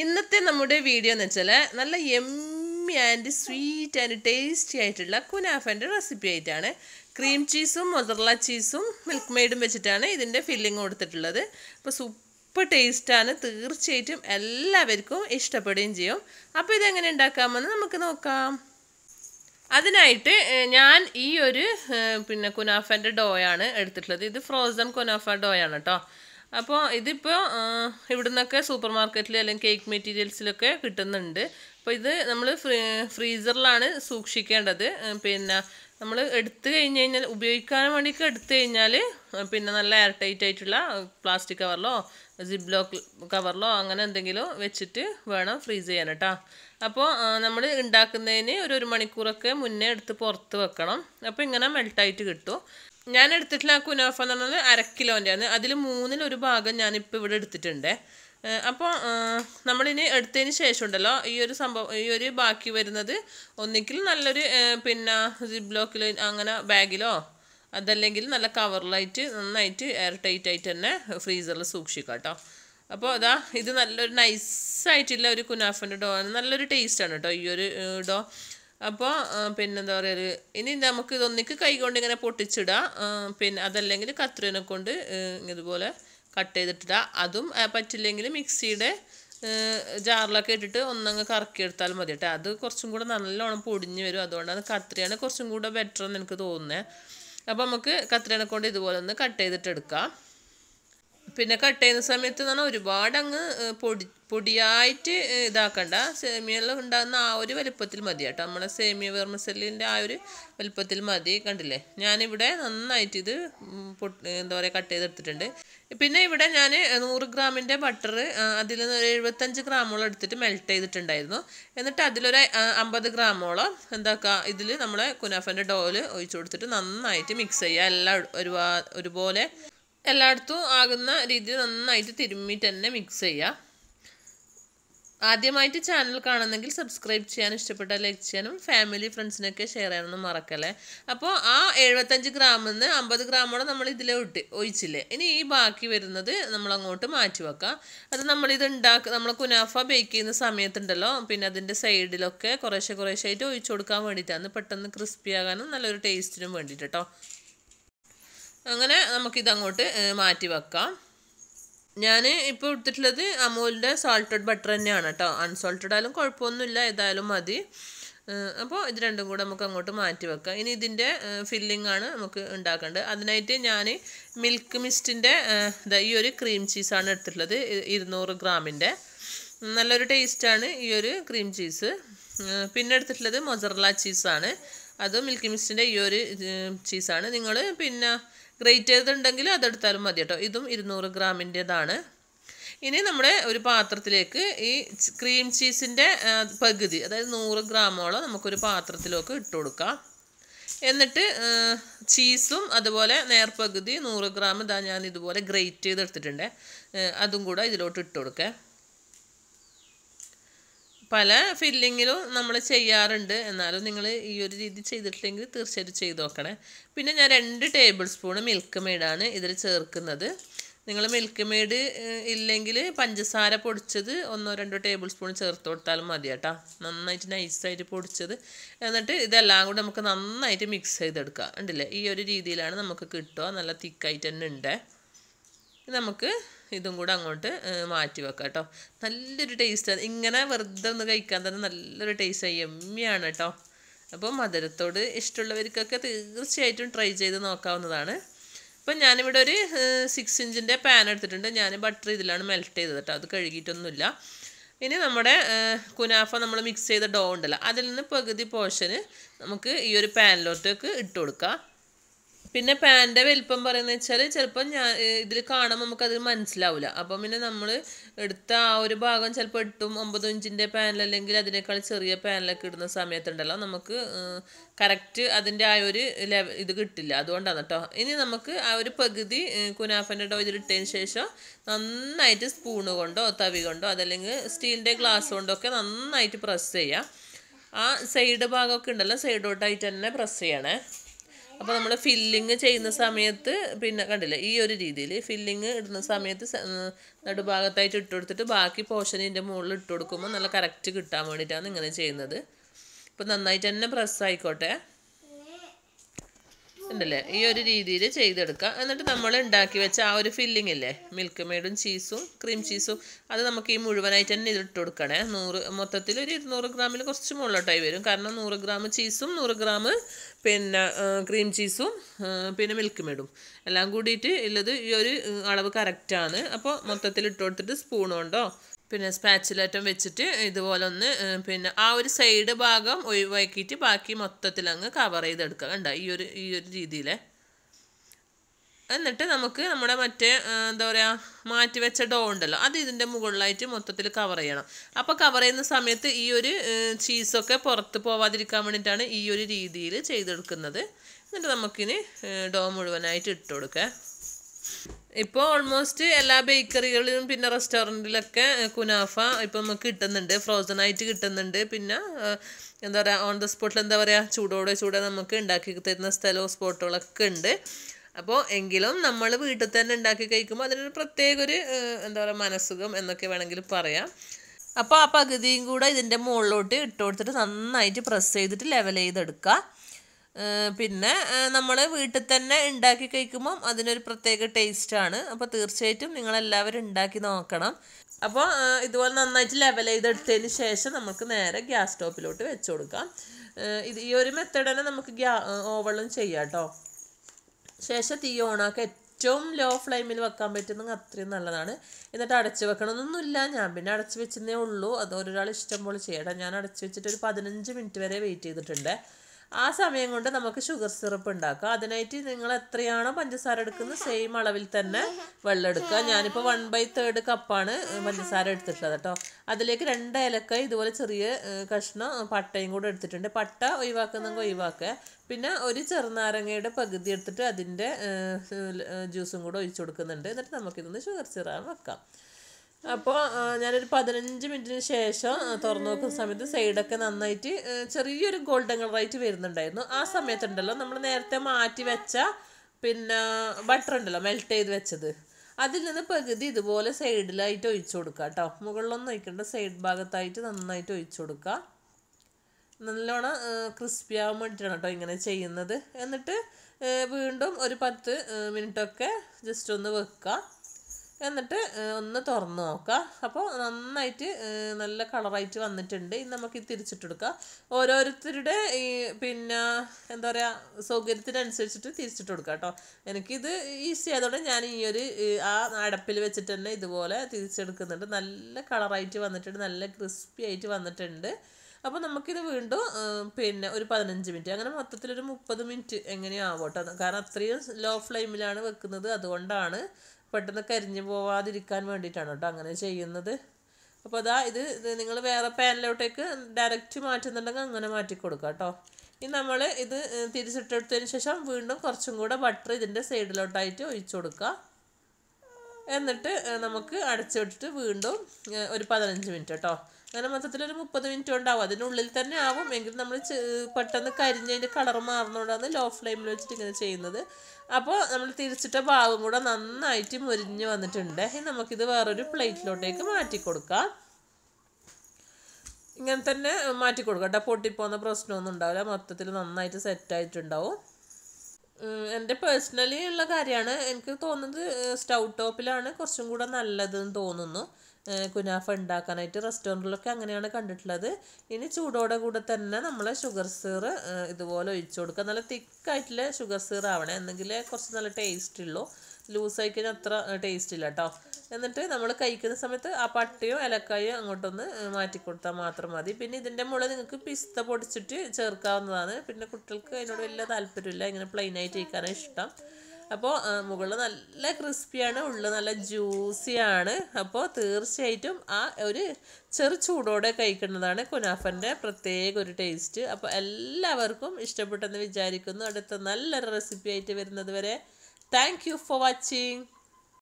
ഇന്നത്തെ നമ്മുടെ വീഡിയോ എന്ന് വെച്ചാൽ നല്ല yummy and sweet and tasty ആയിട്ടുള്ള കുനാഫന്റെ റെസിപ്പി ആയിട്ടാണ്. ക്രീം ചീസും മൊസറല ചീസും മിൽക്ക് മെയ്ഡും വെച്ചിട്ടാണ് ഇതിന്റെ ഫില്ലിങ് കൊടുത്തിട്ടുള്ളത്. അപ്പോൾ സൂപ്പർ ടേസ്റ്റാണ് തീർച്ചയായിട്ടും എല്ലാവർക്കും ഇഷ്ടപ്പെടുകയും ചെയ്യും. അപ്പോൾ ഇതെങ്ങനെ ഉണ്ടാക്കാമെന്ന് നമുക്ക് നോക്കാം. അതിനായിട്ട് ഞാൻ ഈ ഒരു പിന്നെ കുനാഫന്റെ ഡോയാണ് എടുത്തിട്ടുള്ളത്. ഇത് ഫ്രോസൺ കുനാഫ ഡോയാണ് കേട്ടോ. അപ്പോൾ ഇതിപ്പോൾ ഇവിടുന്നൊക്കെ സൂപ്പർ മാർക്കറ്റിൽ അല്ലെങ്കിൽ കേക്ക് മെറ്റീരിയൽസിലൊക്കെ കിട്ടുന്നുണ്ട്. അപ്പോൾ ഇത് നമ്മൾ ഫ്രീ ഫ്രീസറിലാണ് സൂക്ഷിക്കേണ്ടത്. പിന്നെ നമ്മൾ എടുത്തു കഴിഞ്ഞ് കഴിഞ്ഞാൽ ഉപയോഗിക്കാൻ വേണ്ടിയൊക്കെ എടുത്തു കഴിഞ്ഞാൽ പിന്നെ നല്ല എയർ ടൈറ്റ് ആയിട്ടുള്ള പ്ലാസ്റ്റിക് കവറിലോ ലോക്ക് കവറിലോ അങ്ങനെ എന്തെങ്കിലും വെച്ചിട്ട് വേണം ഫ്രീസ് ചെയ്യാൻ കേട്ടോ. അപ്പോൾ നമ്മൾ ഉണ്ടാക്കുന്നതിന് ഒരു ഒരു മണിക്കൂറൊക്കെ മുന്നേ എടുത്ത് പുറത്ത് വെക്കണം. അപ്പോൾ ഇങ്ങനെ മെൽട്ടായിട്ട് കിട്ടും. ഞാൻ എടുത്തിട്ടുള്ള കുനാഫ എന്ന് പറഞ്ഞത് അര കിലോന്റെയാണ് അതിൽ മൂന്നിൽ ഒരു ഭാഗം ഞാനിപ്പോൾ ഇവിടെ എടുത്തിട്ടുണ്ട്. അപ്പോൾ നമ്മളിനി എടുത്തതിന് ശേഷം ഉണ്ടല്ലോ ഈ ഒരു സംഭവം ഈ ഒരു ബാക്കി വരുന്നത് ഒന്നിക്കിൽ നല്ലൊരു പിന്നെ സിബ്ലോക്കിൽ അങ്ങനെ ബാഗിലോ അതല്ലെങ്കിൽ നല്ല കവറിലായിട്ട് നന്നായിട്ട് എയർ ടൈറ്റ് ആയിട്ട് തന്നെ ഫ്രീസറിൽ സൂക്ഷിക്കാം കേട്ടോ. അപ്പോൾ അതാ ഇത് നല്ലൊരു നൈസായിട്ടുള്ള ഒരു കുനാഫന്റെ ഡോ നല്ലൊരു ടേസ്റ്റാണ് കേട്ടോ ഈ ഒരു ഡോ അപ്പോൾ പിന്നെന്താ പറയുക ഇനി നമുക്ക് ഇതൊന്നിക്ക് കൈ കൊണ്ട് ഇങ്ങനെ പൊട്ടിച്ചിടാം. പിന്നെ അതല്ലെങ്കിൽ കത്രിനെ കൊണ്ട് ഇതുപോലെ കട്ട് ചെയ്തിട്ടിടുക അതും പറ്റില്ലെങ്കിൽ മിക്സിയുടെ ജാറിലൊക്കെ ഇട്ടിട്ട് ഒന്നങ്ങ് കറക്കിയെടുത്താൽ മതി കേട്ടോ. അത് കുറച്ചും കൂടെ നല്ലോണം പൊടിഞ്ഞ് വരും. അതുകൊണ്ടാണ് കത്രിയാണ് കുറച്ചും കൂടെ ബെറ്റർ എന്ന് എനിക്ക് തോന്നുന്നത് അപ്പോൾ നമുക്ക് കത്രിനെ കൊണ്ട് ഇതുപോലെ ഒന്ന് കട്ട് ചെയ്തിട്ട് എടുക്കാം. പിന്നെ കട്ട് ചെയ്യുന്ന സമയത്ത് എന്ന് പറഞ്ഞാൽ ഒരുപാട് അങ്ങ് പൊടി പൊടിയായിട്ട് ഇതാക്കണ്ട. സേമിയയിൽ ഉണ്ടാകുന്ന ആ ഒരു വലുപ്പത്തിൽ മതി കേട്ടോ. നമ്മളെ സേമിയ വെർമസെല്ലിന്റെ ആ ഒരു വലുപ്പത്തിൽ മതി. കണ്ടില്ലേ? ഞാനിവിടെ നന്നായിട്ട് ഇത് എന്താ പറയുക കട്ട് ചെയ്തെടുത്തിട്ടുണ്ട്. പിന്നെ ഇവിടെ ഞാൻ നൂറ് ഗ്രാമിന്റെ ബട്ടർ അതിൽ നിന്ന് ഒരു എഴുപത്തഞ്ച് ഗ്രാമോളം എടുത്തിട്ട് മെൽറ്റ് ചെയ്തിട്ടുണ്ടായിരുന്നു. എന്നിട്ട് അതിലൊരു അമ്പത് ഗ്രാമോളം എന്താക്കുക ഇതിൽ നമ്മളെ കുനാഫന്റെ ഡോയിൽ ഒഴിച്ചു കൊടുത്തിട്ട് നന്നായിട്ട് മിക്സ് ചെയ്യുക. എല്ലാം ഒരു ഒരുപോലെ എല്ലായിടത്തും ആകുന്ന രീതിയിൽ നന്നായിട്ട് തിരുമ്മിയിട്ട് തന്നെ മിക്സ് ചെയ്യുക ആദ്യമായിട്ട് ചാനൽ കാണുന്നെങ്കിൽ സബ്സ്ക്രൈബ് ചെയ്യാൻ ഇഷ്ടപ്പെട്ടാൽ ലൈക്ക് ചെയ്യാനും ഫാമിലി ഫ്രണ്ട്സിനൊക്കെ ഷെയർ ചെയ്യാനൊന്നും മറക്കല്ലേ. അപ്പോൾ ആ എഴുപത്തഞ്ച് ഗ്രാമിൽ നിന്ന് അമ്പത് ഗ്രാമോടെ നമ്മൾ ഇതിൽ ഇട്ട് ഒഴിച്ചില്ലേ. ഇനി ഈ ബാക്കി വരുന്നത് നമ്മൾ അങ്ങോട്ട് മാറ്റി വെക്കാം. അത് നമ്മളിത് ഉണ്ടാക്കുക നമ്മൾ കുനാഫ ബേക്ക് ചെയ്യുന്ന സമയത്തുണ്ടല്ലോ. പിന്നെ അതിന്റെ സൈഡിലൊക്കെ കുറേശ്ശെ കുറേശ്ശെ ആയിട്ട് ഒഴിച്ചു കൊടുക്കാൻ വേണ്ടിയിട്ടാണ്. പെട്ടെന്ന് ക്രിസ്പി ആകാനും നല്ലൊരു ടേസ്റ്റിനും വേണ്ടിയിട്ട് കേട്ടോ അങ്ങനെ നമുക്കിതങ്ങോട്ട് മാറ്റി വെക്കാം ഞാൻ ഇപ്പോൾ എടുത്തിട്ടുള്ളത് അമൂലിന്റെ സാൾട്ടഡ് ബട്ടർ തന്നെയാണ് കേട്ടോ അൺസോൾട്ടഡ് ആയാലും കുഴപ്പമൊന്നുമില്ല ഏതായാലും മതി. അപ്പോൾ ഇത് രണ്ടും കൂടെ നമുക്ക് അങ്ങോട്ട് മാറ്റി വെക്കാം ഇനി ഇതിന്റെ ഫില്ലിംഗ് ആണ് നമുക്ക് ഉണ്ടാക്കേണ്ടത്. അതിനായിട്ട് ഞാൻ മിൽക്ക് മിസ്റ്റിന്റെ ഈ ഒരു ക്രീം ചീസാണ് എടുത്തിട്ടുള്ളത് ഇരുന്നൂറ് ഗ്രാമിന്റെ നല്ലൊരു ടേസ്റ്റാണ് ഈ ഒരു ക്രീം ചീസ് പിന്നെ എടുത്തിട്ടുള്ളത് മൊസറല ചീസാണ് അത് മിൽക്ക് മിസ്റ്റിന്റെ ഈ ഒരു ചീസാണ് നിങ്ങൾ പിന്നെ ഗ്രേറ്റ് ചെയ്തിട്ടുണ്ടെങ്കിൽ അതെടുത്താലും മതി കേട്ടോ. ഇതും ഇരുന്നൂറ് ഗ്രാമിന്റേതാണ്. ഇനി നമ്മുടെ ഒരു പാത്രത്തിലേക്ക് ഈ ക്രീം ചീസിന്റെ പകുതി അതായത് നൂറ് ഗ്രാമോളം നമുക്കൊരു പാത്രത്തിലേക്ക് ഇട്ട് കൊടുക്കാം. എന്നിട്ട് ചീസും അതുപോലെ നേർപകുതി നൂറ് ഗ്രാം ഇതാ ഞാൻ ഇതുപോലെ ഗ്രേറ്റ് ചെയ്തെടുത്തിട്ടുണ്ട്. അതും കൂടെ ഇതിലോട്ട് ഇട്ട് കൊടുക്കേ. പല ഫില്ലിങ്ങിലും നമ്മൾ ചെയ്യാറുണ്ട്. എന്നാലും നിങ്ങൾ ഈ ഒരു രീതി ചെയ്തിട്ടില്ലെങ്കിൽ തീർച്ചയായിട്ടും ചെയ്ത് നോക്കണേ. പിന്നെ ഞാൻ രണ്ട് ടേബിൾ സ്പൂൺ മിൽക്ക് മെയ്ഡാണ് ഇതിൽ ചേർക്കുന്നത്. നിങ്ങൾ മിൽക്ക് മെയ്ഡ് ഇല്ലെങ്കിൽ പഞ്ചസാര പൊടിച്ചത് ഒന്നോ രണ്ടോ ടേബിൾ സ്പൂൺ ചേർത്ത് കൊടുത്താലും മതി കേട്ടോ. നന്നായിട്ട് നൈസായിട്ട് പൊടിച്ചത്. എന്നിട്ട് ഇതെല്ലാം കൂടെ നമുക്ക് നന്നായിട്ട് മിക്സ് ചെയ്തെടുക്കാം. ഉണ്ടല്ലേ ഈ ഒരു രീതിയിലാണ് നമുക്ക് കിട്ടുക. നല്ല തിക്കായിട്ട് തന്നെ ഉണ്ട്. നമുക്ക് ഇതും കൂടെ അങ്ങോട്ട് മാറ്റി വെക്കാം കേട്ടോ. നല്ലൊരു ടേസ്റ്റാണ് ഇങ്ങനെ വെറുതെ ഒന്ന് കഴിക്കാൻ തന്നെ നല്ലൊരു ടേസ്റ്റ് എമ്മിയാണ് കേട്ടോ. അപ്പോൾ മധുരത്തോട് ഇഷ്ടമുള്ളവർക്കൊക്കെ തീർച്ചയായിട്ടും ട്രൈ ചെയ്ത് നോക്കാവുന്നതാണ്. ഇപ്പം ഞാനിവിടെ ഒരു സിക്സ് ഇഞ്ചിന്റെ പാൻ എടുത്തിട്ടുണ്ട്. ഞാൻ ബട്ടർ ഇതിലാണ് മെൽറ്റ് ചെയ്തത് കേട്ടോ. അത് കഴുകിയിട്ടൊന്നുമില്ല. ഇനി നമ്മുടെ കുനാഫ നമ്മൾ മിക്സ് ചെയ്ത ഡോ ഉണ്ടല്ലോ. അതിൽ നിന്ന് പകുതി പോർഷന് നമുക്ക് ഈ ഒരു പാനിലോട്ടേക്ക് ഇട്ട് കൊടുക്കാം. പിന്നെ പാന്റെ വലിപ്പം പറയുന്നത് വെച്ചാൽ ചിലപ്പോൾ ഞാൻ ഇതിൽ കാണുമ്പോൾ നമുക്കത് മനസ്സിലാവില്ല അപ്പം പിന്നെ നമ്മൾ എടുത്ത ആ ഒരു ഭാഗം ചിലപ്പോൾ എട്ടും ഒമ്പതും ഇഞ്ചിന്റെ പാനിൽ അല്ലെങ്കിൽ അതിനേക്കാൾ ചെറിയ പാനിലൊക്കെ ഇടുന്ന സമയത്തുണ്ടല്ലോ നമുക്ക് കറക്റ്റ് അതിന്റെ ആ ഒരു ലെവൽ ഇത് കിട്ടില്ല. അതുകൊണ്ടാണ് കേട്ടോ ഇനി നമുക്ക് ആ ഒരു പകുതി കുനാഫന്റെ ഡോ ഇതിലിട്ടതിന് ശേഷം നന്നായിട്ട് സ്പൂണ് കൊണ്ടോ തവി കൊണ്ടോ അതല്ലെങ്കിൽ സ്റ്റീലിന്റെ ഗ്ലാസ് കൊണ്ടോ ഒക്കെ നന്നായിട്ട് പ്രസ് ചെയ്യാം. ആ സൈഡ് ഭാഗമൊക്കെ ഉണ്ടല്ലോ സൈഡോട്ടായിട്ട് തന്നെ പ്രസ് ചെയ്യണേ. അപ്പോൾ നമ്മൾ ഫില്ലിങ് ചെയ്യുന്ന സമയത്ത് പിന്നെ കണ്ടില്ലേ ഈ ഒരു രീതിയിൽ ഫില്ലിങ് ഇടുന്ന സമയത്ത് നടുഭാഗത്തായിട്ട് ഇട്ട് കൊടുത്തിട്ട് ബാക്കി പോർഷൻ ഇതിന്റെ മുകളിൽ ഇട്ട് കൊടുക്കുമ്പോൾ നല്ല കറക്റ്റ് കിട്ടാൻ വേണ്ടിയിട്ടാണ് ഇങ്ങനെ ചെയ്യുന്നത്. ഇപ്പോൾ നന്നായിട്ട് തന്നെ പ്രസ് ആയിക്കോട്ടെ. ഉണ്ടല്ലേ? ഈ ഒരു രീതിയിൽ ചെയ്തെടുക്കാം. എന്നിട്ട് നമ്മൾ ഉണ്ടാക്കി വെച്ച ആ ഒരു ഫില്ലിംഗ് ഇല്ലേ? മിൽക്ക് മെയ്ഡും ചീസും ക്രീം ചീസും അത് നമുക്ക് ഈ മുഴുവനായിട്ട് തന്നെ ഇതിട്ട് കൊടുക്കണേ. നൂറ് മൊത്തത്തിൽ ഒരു ഇരുന്നൂറ് ഗ്രാമിൽ കുറച്ച് മുകളിലോട്ടായി വരും. കാരണം നൂറ് ഗ്രാം ചീസും നൂറ് ഗ്രാം പിന്നെ ക്രീം ചീസും പിന്നെ മിൽക്ക് മെയ്ഡും എല്ലാം കൂടിയിട്ട് ഉള്ളത് ഈ ഒരു അളവ് കറക്റ്റാണ് അപ്പോൾ മൊത്തത്തിൽ ഇട്ട് കൊടുത്തിട്ട് സ്പൂൺ കൊണ്ടോ പിന്നെ സ്പാച്ചിലേറ്റം വെച്ചിട്ട് ഇതുപോലെ ഒന്ന് പിന്നെ ആ ഒരു സൈഡ് ഭാഗം ഒഴിവാക്കിയിട്ട് ബാക്കി മൊത്തത്തിൽ അങ്ങ് കവർ ചെയ്തെടുക്കുക. കണ്ട? ഈ ഒരു ഈ ഒരു രീതിയിൽ എന്നിട്ട് നമുക്ക് നമ്മുടെ മറ്റേ എന്താ പറയുക മാറ്റി വെച്ച ഡോ ഉണ്ടല്ലോ അത് ഇതിന്റെ മുകളിലായിട്ട് മൊത്തത്തിൽ കവർ ചെയ്യണം. അപ്പോൾ കവർ ചെയ്യുന്ന സമയത്ത് ഈ ഒരു ചീസൊക്കെ പുറത്ത് പോവാതിരിക്കാൻ വേണ്ടിയിട്ടാണ് ഈ ഒരു രീതിയിൽ ചെയ്തെടുക്കുന്നത്. എന്നിട്ട് നമുക്കിനി ഡോ മുഴുവനായിട്ട് ഇട്ട് കൊടുക്കുക. ഇപ്പോൾ ഓൾമോസ്റ്റ് എല്ലാ ബേക്കറികളിലും പിന്നെ റെസ്റ്റോറന്റിലൊക്കെ കുനാഫ ഇപ്പം നമുക്ക് കിട്ടുന്നുണ്ട്. ഫ്രോസൺ ആയിട്ട് കിട്ടുന്നുണ്ട്. പിന്നെ എന്താ പറയുക ഓൺ ദ സ്പോട്ടിൽ എന്താ പറയുക ചൂടോടെ ചൂടെ നമുക്ക് ഉണ്ടാക്കി തരുന്ന സ്ഥലവും സ്പോട്ടുകളൊക്കെ ഉണ്ട്. അപ്പോൾ എങ്കിലും നമ്മൾ വീട്ടിൽ തന്നെ ഉണ്ടാക്കി കഴിക്കുമ്പോൾ അതിനൊരു പ്രത്യേക ഒരു എന്താ പറയുക മനസ്സുഖം എന്നൊക്കെ വേണമെങ്കിൽ പറയാം. അപ്പോൾ ആ പകുതിയും കൂടെ ഇതിന്റെ മുകളിലോട്ട് ഇട്ട് കൊടുത്തിട്ട് നന്നായിട്ട് പ്രസ് ചെയ്തിട്ട് ലെവൽ ചെയ്തെടുക്കുക. പിന്നെ നമ്മൾ വീട്ടിൽ തന്നെ ഉണ്ടാക്കി കഴിക്കുമ്പം അതിനൊരു പ്രത്യേക ടേസ്റ്റാണ് അപ്പോൾ തീർച്ചയായിട്ടും നിങ്ങളെല്ലാവരും ഉണ്ടാക്കി നോക്കണം. അപ്പോൾ ഇതുപോലെ നന്നായിട്ട് ലെവൽ ചെയ്തെടുത്തതിന് ശേഷം നമുക്ക് നേരെ ഗ്യാസ് സ്റ്റോപ്പിലോട്ട് വെച്ച് കൊടുക്കാം. ഇത് ഈ ഒരു മെത്തേഡ് തന്നെ നമുക്ക് ഗ്യാ ഓവളും ചെയ്യാം കേട്ടോ. ശേഷം തീ ഓണാക്കുക ഏറ്റവും ലോ ഫ്ലെയിമിൽ വെക്കാൻ പറ്റുന്ന അത്രയും നല്ലതാണ്. എന്നിട്ട് അടച്ച് വെക്കണമെന്നൊന്നുമില്ല ഞാൻ പിന്നെ അടച്ച് വെച്ചതേ ഉള്ളൂ. അത് ഒരാൾ ഇഷ്ടം പോലെ ചെയ്യട്ടെ ഞാൻ അടച്ച് വെച്ചിട്ട് ഒരു പതിനഞ്ച് മിനിറ്റ് വരെ വെയിറ്റ് ചെയ്തിട്ടുണ്ട്. ആ സമയം കൊണ്ട് നമുക്ക് ഷുഗർ സിറപ്പ് ഉണ്ടാക്കാം. അതിനായിട്ട് നിങ്ങൾ എത്രയാണോ പഞ്ചസാര എടുക്കുന്നത് സെയിം അളവിൽ തന്നെ വെള്ളം എടുക്കുക. ഞാനിപ്പോൾ വൺ ബൈ തേർഡ് കപ്പാണ് പഞ്ചസാര എടുത്തിട്ടുള്ളത് കേട്ടോ അതിലേക്ക് രണ്ട് ഏലക്ക ഇതുപോലെ ചെറിയ കഷ്ണം പട്ടയും കൂടെ എടുത്തിട്ടുണ്ട്. പട്ട ഒഴിവാക്കുന്നെങ്കിൽ ഒഴിവാക്കുക. പിന്നെ ഒരു ചെറുനാരങ്ങയുടെ പകുതി എടുത്തിട്ട് അതിന്റെ ജ്യൂസും കൂടെ ഒഴിച്ചു കൊടുക്കുന്നുണ്ട്. എന്നിട്ട് നമുക്കിതൊന്ന് ഷുഗർ സിറാൻ വെക്കാം. അപ്പോൾ ഞാനൊരു പതിനഞ്ച് മിനിറ്റിന് ശേഷം തുറന്നു നോക്കുന്ന സമയത്ത് സൈഡൊക്കെ നന്നായിട്ട് ചെറിയൊരു ഗോൾഡൻ കളറായിട്ട് വരുന്നുണ്ടായിരുന്നു. ആ സമയത്തുണ്ടല്ലോ നമ്മൾ നേരത്തെ മാറ്റി വെച്ച പിന്നെ ബട്ടർ ഉണ്ടല്ലോ മെൽറ്റ് ചെയ്ത് വെച്ചത്. അതിൽ നിന്ന് പകുതി ഇതുപോലെ സൈഡിലായിട്ട് ഒഴിച്ചു കൊടുക്കുക കേട്ടോ മുകളിലൊന്നും ഒഴിക്കേണ്ട സൈഡ് ഭാഗത്തായിട്ട് നന്നായിട്ട് ഒഴിച്ചു കൊടുക്കുക. നല്ലോണം ക്രിസ്പി ആവാൻ വേണ്ടിയിട്ടാണ് കേട്ടോ ഇങ്ങനെ ചെയ്യുന്നത്. എന്നിട്ട് വീണ്ടും ഒരു പത്ത് മിനിറ്റൊക്കെ ജസ്റ്റ് ഒന്ന് വെക്കുക. എന്നിട്ട് ഒന്ന് തുറന്ന് നോക്കുക അപ്പോൾ നന്നായിട്ട് നല്ല കളറായിട്ട് വന്നിട്ടുണ്ട്. ഇത് നമുക്ക് തിരിച്ചിട്ട് തിരിച്ചിട്ടെടുക്കാം. ഓരോരുത്തരുടെ ഈ പിന്നെ എന്താ പറയുക സൗകര്യത്തിനനുസരിച്ചിട്ട് തിരിച്ചിട്ട് കൊടുക്കുക കേട്ടോ. എനിക്കിത് ഈസി ആയതുകൊണ്ട് ഞാൻ ഈ ഒരു ആ അടപ്പിൽ വെച്ചിട്ട് തന്നെ ഇതുപോലെ തിരിച്ചെടുക്കുന്നുണ്ട്. നല്ല കളറായിട്ട് വന്നിട്ടുണ്ട്. നല്ല ക്രിസ്പി ആയിട്ട് വന്നിട്ടുണ്ട്. അപ്പോൾ നമുക്കിത് വീണ്ടും പിന്നെ ഒരു പതിനഞ്ച് മിനിറ്റ്. അങ്ങനെ മൊത്തത്തിലൊരു മുപ്പത് മിനിറ്റ് എങ്ങനെയോ ആവട്ടെ കാരണം അത്രയും ലോ ഫ്ലെയിമിലാണ് വെക്കുന്നത്. അതുകൊണ്ടാണ് പെട്ടെന്ന് കരിഞ്ഞു പോവാതിരിക്കാൻ വേണ്ടിയിട്ടാണ് കേട്ടോ അങ്ങനെ ചെയ്യുന്നത്. അപ്പോൾ അതാ ഇത് നിങ്ങൾ വേറെ പാനിലോട്ടേക്ക് ഡയറക്റ്റ് മാറ്റുന്നുണ്ടെങ്കിൽ അങ്ങനെ മാറ്റി കൊടുക്കുക കേട്ടോ. ഇനി നമ്മൾ ഇത് തിരിച്ചിട്ടെടുത്തതിന് ശേഷം വീണ്ടും കുറച്ചും കൂടെ ബട്ടർ ഇതിന്റെ സൈഡിലോട്ടായിട്ട് ഒഴിച്ചു കൊടുക്കുക എന്നിട്ട് നമുക്ക് അടച്ചു വിട്ടിട്ട് വീണ്ടും ഒരു പതിനഞ്ച് മിനിറ്റ് കേട്ടോ അങ്ങനെ മൊത്തത്തിൽ ഒരു മുപ്പത് മിനിറ്റ് ഉണ്ടാവും അതിനുള്ളിൽ തന്നെ ആവും. എങ്കിൽ നമ്മൾ പെട്ടെന്ന് കരിഞ്ഞതിന്റെ കളർ മാറുന്നതുകൊണ്ടാണ് ലോ ഫ്ലെയിമിൽ വെച്ചിട്ട് ഇങ്ങനെ ചെയ്യുന്നത്. അപ്പോൾ നമ്മൾ തിരിച്ചിട്ട ഭാഗം കൂടെ നന്നായിട്ട് മുരിഞ്ഞ് വന്നിട്ടുണ്ട്. ഇനി നമുക്കിത് വേറൊരു പ്ലേറ്റിലോട്ടേക്ക് മാറ്റി കൊടുക്കാം. ഇങ്ങനെ തന്നെ മാറ്റി കൊടുക്കാം കേട്ടോ പൊട്ടിപ്പോകുന്ന പ്രശ്നമൊന്നും ഉണ്ടാവില്ല. മൊത്തത്തിൽ നന്നായിട്ട് സെറ്റായിട്ടുണ്ടാവും എന്റെ പേഴ്സണലി ഉള്ള കാര്യമാണ്. എനിക്ക് തോന്നുന്നത് സ്റ്റൗ ടോപ്പിലാണ് കുറച്ചും കൂടെ നല്ലതെന്ന് തോന്നുന്നു. കുനാഫ ഉണ്ടാക്കാനായിട്ട് റെസ്റ്റോറന്റിലൊക്കെ അങ്ങനെയാണ് കണ്ടിട്ടുള്ളത്. ഇനി ചൂടോടെ കൂടെ തന്നെ നമ്മൾ ഷുഗർ സീർ ഇതുപോലെ ഒഴിച്ചു കൊടുക്കുക. നല്ല തിക്കായിട്ടുള്ള ഷുഗർ സീർ ആവണേ. എന്നെങ്കിലേ കുറച്ച് നല്ല ടേസ്റ്റ് ഉള്ളൂ. ലൂസായി കഴിഞ്ഞാൽ അത്ര ടേസ്റ്റ് ഇല്ല കേട്ടോ എന്നിട്ട് നമ്മൾ കഴിക്കുന്ന സമയത്ത് ആ പട്ടിയോ ഇലക്കായോ അങ്ങോട്ടൊന്ന് മാറ്റി കൊടുത്താൽ മാത്രം മതി. പിന്നെ ഇതിന്റെ മുകളിൽ നിങ്ങൾക്ക് പിസ്ത പൊടിച്ചിട്ട് ചേർക്കാവുന്നതാണ്. പിന്നെ കുട്ടികൾക്ക് അതിനോട് വലിയ താല്പര്യമില്ല. ഇങ്ങനെ പ്ലെയിനായിട്ട് കഴിക്കാനാണ് ഇഷ്ടം. അപ്പോൾ മുകളിൽ നല്ല ക്രിസ്പിയാണ് ഉള്ളിൽ നല്ല ജ്യൂസിയാണ്. അപ്പോൾ തീർച്ചയായിട്ടും ആ ഒരു ചെറു ചൂടോടെ കഴിക്കുന്നതാണ് കുനാഫന്റെ പ്രത്യേക ഒരു ടേസ്റ്റ് അപ്പോൾ എല്ലാവർക്കും ഇഷ്ടപ്പെട്ടെന്ന് വിചാരിക്കുന്നു. അടുത്ത നല്ലൊരു റെസിപ്പി ആയിട്ട് വരുന്നത് വരെ. Thank you for watching